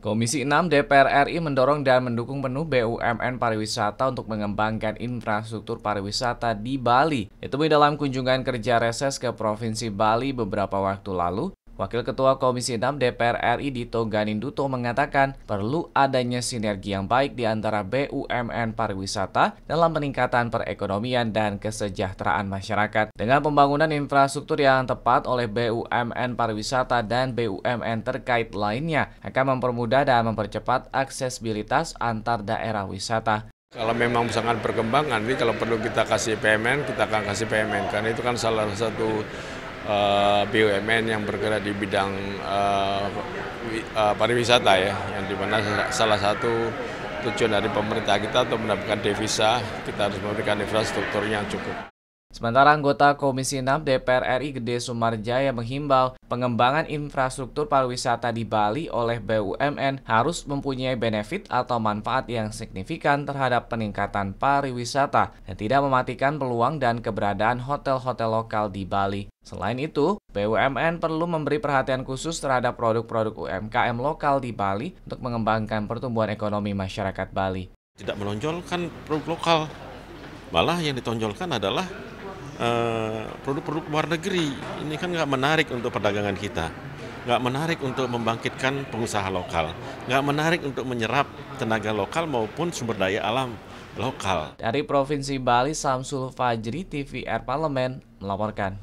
Komisi 6 DPR RI mendorong dan mendukung penuh BUMN pariwisata untuk mengembangkan infrastruktur pariwisata di Bali. Ditemui dalam kunjungan kerja reses ke Provinsi Bali beberapa waktu lalu, Wakil Ketua Komisi 6 DPR RI Dito Ganinduto mengatakan perlu adanya sinergi yang baik di antara BUMN pariwisata dalam peningkatan perekonomian dan kesejahteraan masyarakat. Dengan pembangunan infrastruktur yang tepat oleh BUMN pariwisata dan BUMN terkait lainnya akan mempermudah dan mempercepat aksesibilitas antar daerah wisata. Kalau memang sangat berkembang, nanti kalau perlu kita kasih PMN, kita akan kasih PMN. Karena itu kan salah satu eh, BUMN yang bergerak di bidang uh, uh, pariwisata ya, yang di mana salah satu tujuan dari pemerintah kita untuk mendapatkan devisa, kita harus memberikan infrastruktur yang cukup. Sementara anggota Komisi 6 DPR RI Gede Sumarjaya menghimbau pengembangan infrastruktur pariwisata di Bali oleh BUMN harus mempunyai benefit atau manfaat yang signifikan terhadap peningkatan pariwisata dan tidak mematikan peluang dan keberadaan hotel-hotel lokal di Bali. Selain itu, BUMN perlu memberi perhatian khusus terhadap produk-produk UMKM lokal di Bali untuk mengembangkan pertumbuhan ekonomi masyarakat Bali. Tidak menonjolkan produk lokal, malah yang ditonjolkan adalah Eh, produk-produk luar negeri. Ini kan nggak menarik untuk perdagangan kita, nggak menarik untuk membangkitkan pengusaha lokal, nggak menarik untuk menyerap tenaga lokal maupun sumber daya alam lokal. Dari Provinsi Bali, Samsul Fajri, TVR Parlemen, melaporkan.